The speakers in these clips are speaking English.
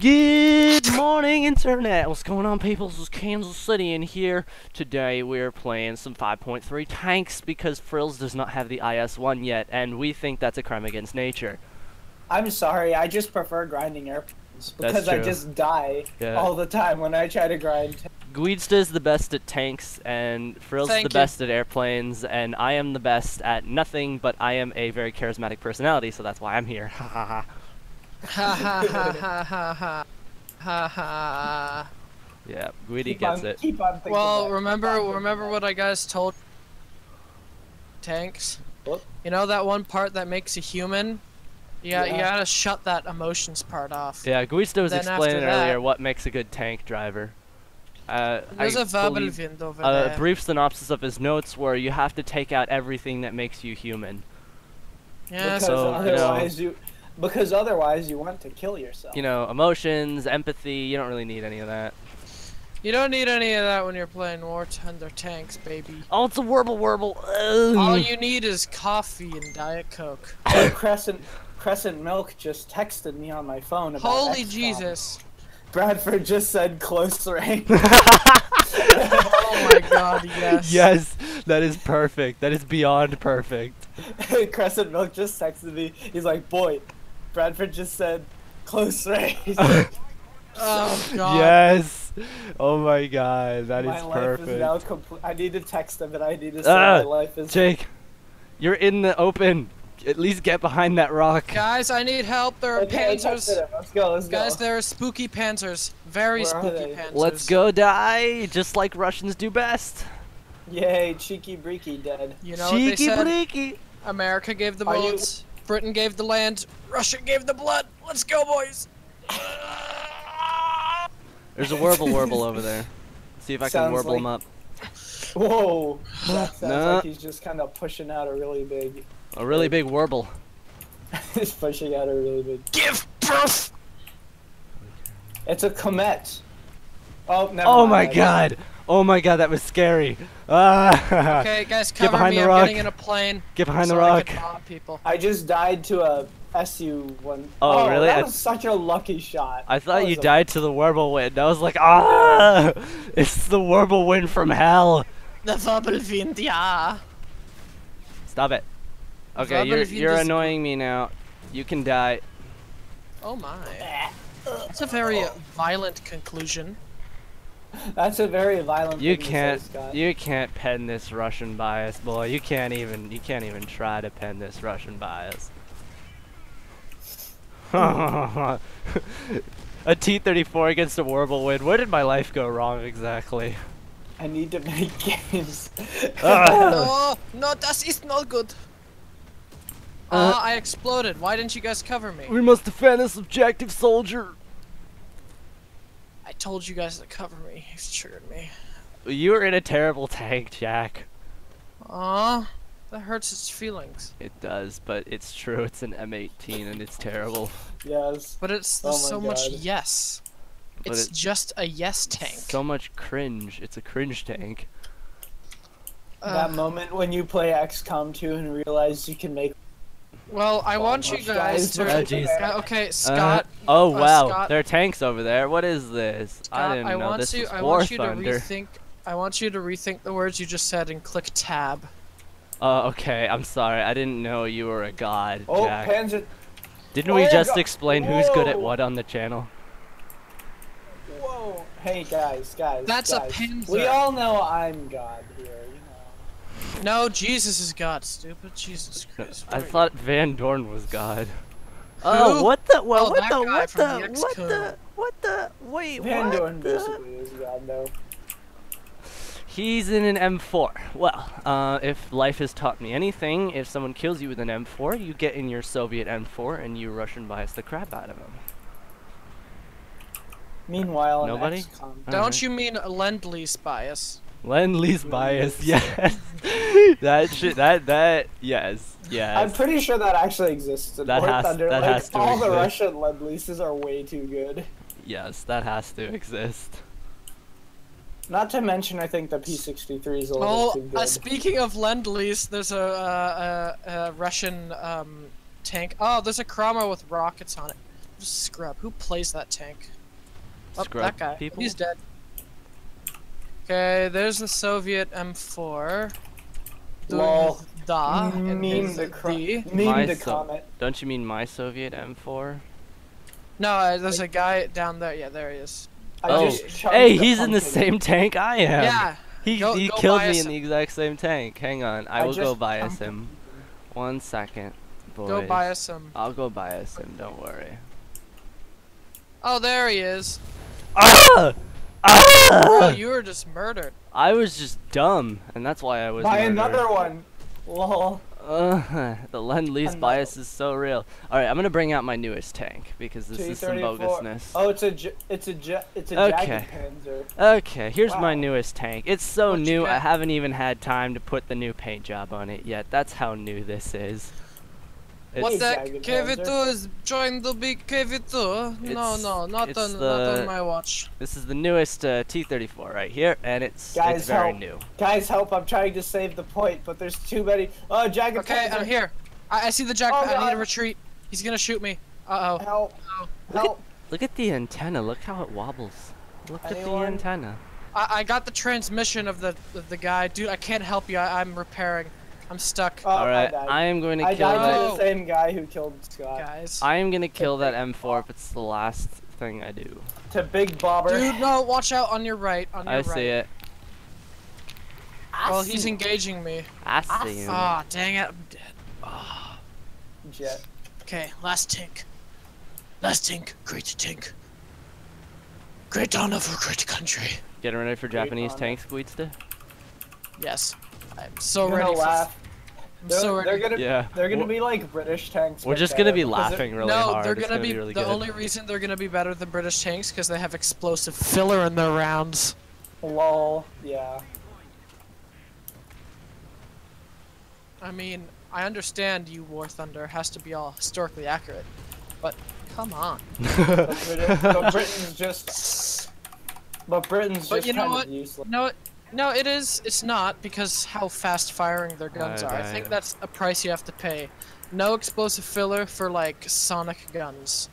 Good morning, Internet! What's going on, people? This is Kansas City, and here today we're playing some 5.3 tanks because Frills does not have the IS-1 yet, and we think that's a crime against nature. I'm sorry, I just prefer grinding airplanes because I just die Yeah. all the time when I try to grind. Guidsta's the best at tanks, and Frill's Thank the you. best at airplanes, and I am the best at nothing, but I am a very charismatic personality, so that's why I'm here. Ha ha ha. Ha ha ha ha ha ha ha ha. Yeah, Guidi Keep gets on, it. Keep on thinking Well, that. remember Keep on remember thinking what I guys told tanks? What? You know that one part that makes you human? Yeah, you Yeah. gotta shut that emotions part off. Yeah, Guista was Then after explaining earlier what makes a good tank driver. Uh, There's I a verbal believe- wind over a there. brief synopsis of his notes were you have to take out everything that makes you human. yeah, because so, you know- you, because otherwise you want to kill yourself. You know, emotions, empathy, you don't really need any of that. you don't need any of that when you're playing War Thunder tanks, baby. Oh, it's a warble warble. All you need is coffee and Diet Coke. Oh, Crescent Crescent Milk just texted me on my phone about Holy XCOM. Jesus! Bradford just said close range. Oh my God, yes. yes, that is perfect. That is beyond perfect. Crescent Milk just texted me. He's like, boy, Bradford just said close range. Oh God. Yes. Oh my god, that my is life is now perfect. complete. I need to text him, and I need to say Ah, my life is. Jake, you're in the open. At least get behind that rock. Guys, I need help. There are Okay, panzers. Let's go. Let's Guys, go. there are spooky panzers. Very Where spooky panzers. Let's go die, just like Russians do best. Yay, cheeky breaky dead. You know what they Cheeky said? breaky. America gave the Are you- bullets. Britain gave the land. Russia gave the blood. Let's go, boys. There's a warble warble over there. See if I can warble like- him up. Whoa. That sounds Nah. like he's just kind of pushing out a really big. A really big warble. he's pushing out a really big. Give birth. It's a comet. Oh, never Oh mind, my I just- god. Oh my god, that was scary. Ah. Okay, guys, Get behind me. the I'm rock. getting in a plane. Get behind the so I rock. can mob people. I just died to a SU one. Oh, really? That I- was such a lucky shot. I thought you was a- died to the warble wind. I was like, ah! It's the warble wind from hell. The Wirbelwind, yeah. Stop it. Okay, you're, you're is- annoying me now. You can die. Oh my. That's a very violent conclusion. That's a very violent. You thing to say, can't. Scott. You can't pen this Russian bias, boy. You can't even. You can't even try to pen this Russian bias. a T-34 against a warble wind. Where did my life go wrong exactly? I need to make games. No, no, das ist not good. Uh, Uh, I exploded. Why didn't you guys cover me? We must defend this objective, soldier. I told you guys to cover me. You triggered me. You were in a terrible tank, Jack. Aw, that hurts its feelings. It does, but it's true. It's an M18 and it's terrible. yes. But it's Oh there's my so much yes. But It's it- just a yes tank. So much cringe. It's a cringe tank. that Uh, moment when you play XCOM 2 and realize you can make. Well, I want you guys guys. to. Oh, jeez. Uh, okay, Scott. Oh uh, wow, Scott- there are tanks over there. What is this? I didn't I know want this you. was I War want you to rethink. I want you to rethink the words you just said and click tab. Oh, okay. I'm sorry. I didn't know you were a god, Oh, Jack. Panzer. Didn't Oh, we yeah, just go- explain who's good at what on the channel? Whoa. Hey guys, guys. That's a guys. Panzer. We all know I'm God here. You know. No, Jesus is God. Stupid Jesus Christ. I thought Van Dorn was god. Oh, what the? Well, Oh, what the? What the? the What X-Code. the? What the? Wait, Van what Dorn the? basically is God though. He's in an M4. Well, uh, if life has taught me anything, if someone kills you with an M4, you get in your Soviet M4 and you Russian bias the crap out of him. Meanwhile, Nobody? Don't Alright. you mean lend lease bias? Lend lease bias, yes. that shit. That that yes, yes. I'm pretty sure that actually exists in That War has- Thunder. that like, has to all the. Russian lend leases are way too good. yes, that has to exist. Not to mention, I think the P63 is a little Oh, too uh, speaking of lend lease, there's a, uh, a, a Russian um, tank. Oh, there's a Krama with rockets on it. scrub. Who plays that tank? Oh, Scrub that guy. people? He's dead. Okay, there's the Soviet M4. doing Lol. Da and Meme the cro- D. meme the so- comment. Don't you mean my Soviet M4? No, uh, there's a guy down there. Yeah, there he is. I oh, just hey, the he's in the same tank I am. Yeah. He, Go- he go killed me us in the exact same tank. Hang on, I, I will go bias pumped him. One second, boys. Go bias him. I'll go bias him. Don't worry. Oh, there he is. Ah! Bro, you were just murdered. I was just dumb, and that's why I was. Buy murdered. another one. Lol. Uh, the lend lease Another bias is so real. All right, I'm gonna bring out my newest tank because this is some bogusness. Oh, it's a j- it's a j- it's a Okay. panzer. Okay, here's my newest tank. It's so What new, I haven't even had time to put the new paint job on it yet. That's how new this is. What's It's- that? Jagged KV2 is trying to be KV2. No, no, not it's on, not on my watch. This is the newest uh, T34 right here, and it's Guys, it's very help. new. Guys, help! I'm trying to save the point, but there's too many. Oh, jagged Okay, panzer. I'm here. I, I see the jack. Oh, I need God. to retreat. He's gonna shoot me. Uh oh. Help! Look at- Help! Look at the antenna. Look how it wobbles. Look at the antenna. I, I got the transmission of the of the guy. Dude, I can't help you. I, I'm repairing. I'm stuck. Oh, All right, I. I am going to I kill died that. to Oh. the same guy who killed Scott. Guys. I am gonna kill that M4 if it's the last thing I do. To Big Bobber. Dude, no, watch out on your right. On your I right. see it. Well, he's engaging me. I see him. Ah, dang it. I'm dead. Jet. Okay, last tink. Last tink. Great tink. Great honor for great country. Getting ready for Great Japanese honor. tanks, Guidsta? Yes. I'm so You're ready. gonna laugh. I'm They're, so they're gonna Yeah. they're gonna Wh- be like British tanks. We're just gonna be better, 'cause laughing really no, hard. they're it's gonna, be, really the good. only reason they're gonna be better than British tanks because they have explosive filler in their rounds. they're- Lol. Yeah. I mean, I understand you War Thunder has to be all historically accurate, but come on. But, Briti- but Britain's just. But Britain's But just you know kind what? of useless. No, it, no, it is. It's not because how fast firing their guns Right, are. I think right. that's a price you have to pay. No explosive filler for like sonic guns.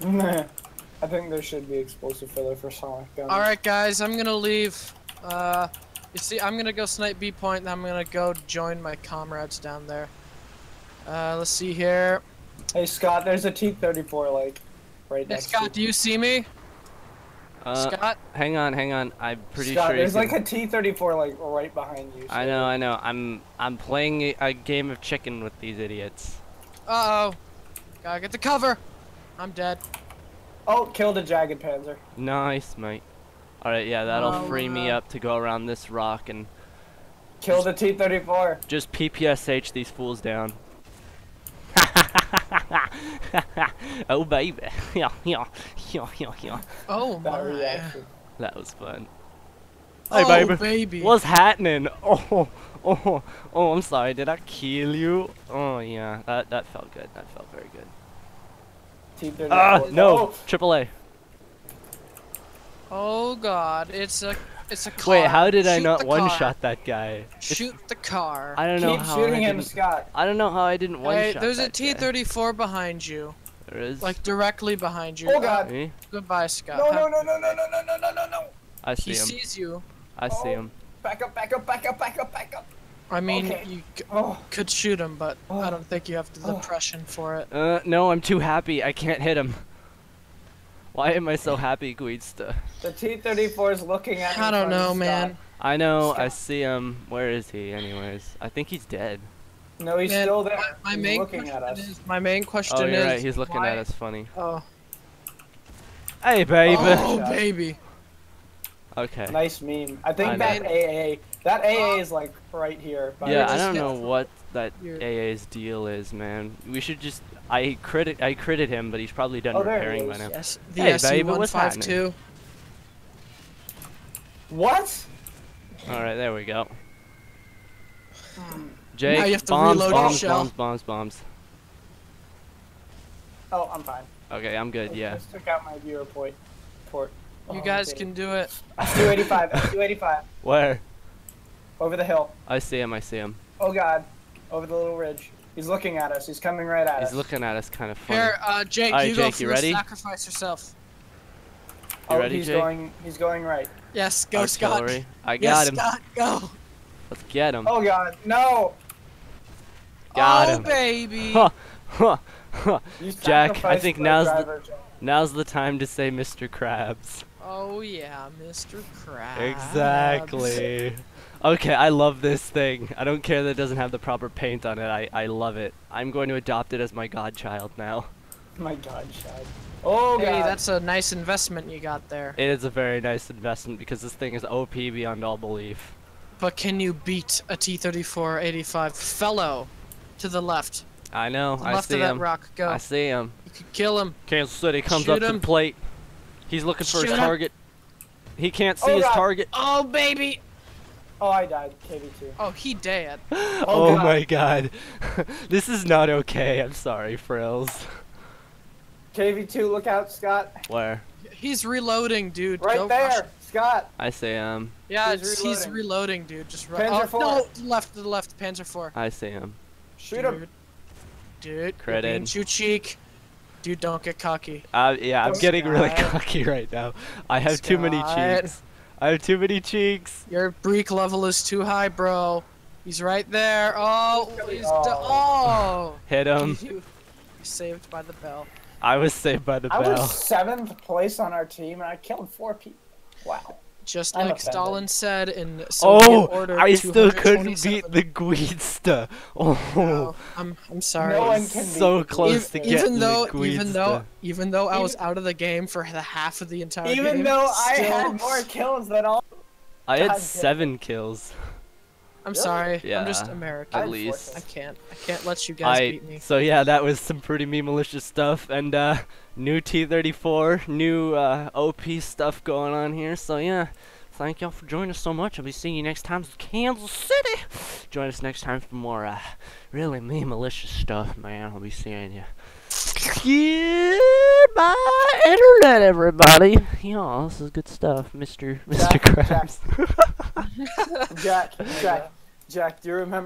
I think there should be explosive filler for sonic guns. All right, guys, I'm gonna leave. Uh, you see, I'm gonna go snipe B point, and I'm gonna go join my comrades down there. Uh, let's see here. Hey Scott, there's a T-34 like right Hey, next Scott, to do you see me? Uh, Scott, hang on, hang on. I'm pretty Scott, sure you there's can... like a T-34 like right behind you. I know, I know. I'm I'm playing a, a game of chicken with these idiots. uh oh, gotta get the cover. I'm dead. Oh, killed a Jagdpanzer. Nice, mate. All right, yeah, that'll Oh, free me uh, up to go around this rock and Kill the T-34. just PPSH these fools down. oh baby, yeah, yeah, yeah, yeah, yeah. Oh That my. reaction. That was fun. Oh baby, baby. what's happening? Oh, oh, oh! I'm sorry. Did I kill you? Oh yeah, that that felt good. That felt very good. T-34. Ah, no, Oh, triple A. Oh god, it's a it's a car. Wait, how did I not one car. shot that guy? It's- Shoot the car. I don't know keep how shooting I him, didn't. Scott. I don't know how I didn't one Hey, shot there's a that guy. T-34 behind you, There is. like directly behind you. Oh, God. Me? Goodbye, Scott. No, no, no, no, no, no, no, no, no, no, no. I see He him. sees you. I see Oh. him. Back up, back up, back up, back up, back up. I mean, Okay. you c- Oh, could shoot him, but I Oh. don't think you have the Oh. depression for it. Uh, no, I'm too happy. I can't hit him. Why am I so happy, Guidsta? the T-34 is looking at me. I don't know, Scott. man. I know. I see him. Where is he, anyways? I think he's dead. No, he's Man, still there. My, my he's main looking question at us. is. My main question Oh, you're is. right. He's looking why- at us funny. Oh, Hey, baby. oh baby. Okay. Nice meme. I think I that. AA, that AA is like right here. Yeah, I don't know what that AA's deal is, man. We should just. I credit. I credit him, but he's probably done Oh, repairing by now. Yes, the Hey, SU baby, what's 152. What? All right, there we go. Um, now Jake, you have to bombs, reload your bombs, bombs, bombs, bombs. Oh, I'm fine. Okay, I'm good. I Yeah. Just took out my viewer point. Port. You Oh, guys can do it. S285, S285. Where? Over the hill. I see him. I see him. Oh god. Over the little ridge. He's looking at us. He's coming right at us. He's looking at us kind of funny. He's looking at us. He's looking at us kind of funny. Here, uh, Jake, Alright, you go Jake, you first. ready? Sacrifice yourself. oh, ready, he's Jake? going. He's going right. Yes, go, Scott. Artillery. I got yes, him. Scott, go. Let's get him. Oh God, no! Got oh, him. baby. Huh, huh, huh. Jack, I think my now's the- driver, Jack. Now's the time to say Mr. Krabs. Oh yeah, Mr. Krabs. Exactly. Okay, I love this thing. I don't care that it doesn't have the proper paint on it. I, I love it. I'm going to adopt it as my godchild now. My godchild. Shad. Oh Hey, God. that's a nice investment you got there. It is a very nice investment because this thing is OP beyond all belief. But can you beat a T-34 85 fellow to the left? I know. The I left see of that him. rock. Go. I see him. You could kill him. Kansas City comes Shoot up to him. the plate. He's looking for Shoot his him. target. He can't see Oh, his God. target. Oh baby. Oh, I died. KV2. Oh, he dead. Oh, Oh, God. my god. this is not okay. I'm sorry, Frills. KV2, look out, Scott. Where? He's reloading, dude. Right Go there, rush- Scott. I see him. Yeah, He's it's- he's reloading. reloading, dude. Just run. Panzer oh, four. no, to the left, to the left. Panzer four. I see him. Shoot him. Dude, dude Credit. Dude, you cheek. Dude, don't get cocky. Uh, yeah, I'm Don't getting really cocky right now. I have too many cheeks. I have too many cheeks. Your break level is too high, bro. He's right there. Oh, he's Oh. oh. Hit him. You, you saved by the bell. I was saved by the I bell. I was seventh place on our team, and I killed four people. Wow. Just I'm like offended. Stalin said in Soviet Oh, Order I still couldn't beat the Guidsta. Oh, No, I'm I'm sorry. No one can so beat close Ev- to Guidsta. getting even though the even though even though I was out of the game for the half of the entire game. Even though I still- had more kills than all. I had seven kills. I'm Really? sorry. Yeah, I'm just American. I'd least. I can't. I can't let you guys I beat me. so yeah, that was some pretty me malicious stuff, and uh, new T34, new uh, OP stuff going on here. So yeah, thank y'all for joining us so much. I'll be seeing you next time with Kansas City. Join us next time for more uh, really me malicious stuff, man. I'll be seeing you. Goodbye, internet, everybody. Yeah, this is good stuff, Mister Mister Jack, Krabs. Jack, Jack, Jack. Do you remember?